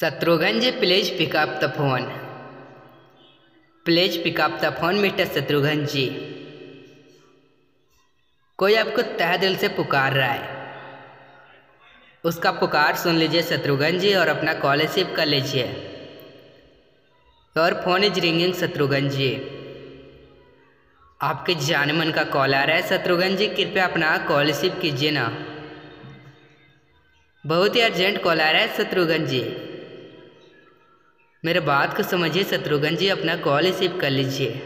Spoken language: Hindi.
Shatrughan ji please pick up the phone please pick up the phone mister Shatrughan ji कोई आपको तह दिल से पुकार रहा है? उसका पुकार सुन लीजिए शत्रुघ्न जी और अपना कॉल रिसीव कर लीजिए। और phone is ringing Shatrughan ji आपके जान मन का कॉल आ रहा है शत्रुघ्न जी कृपया अपना कॉल रिसीव कीजिए ना। बहुत ही अर्जेंट कॉल आ रहा है शत्रुघ्न जी मेरे बात को समझिए शत्रुघ्न जी अपना कॉल रिसीव कर लीजिए।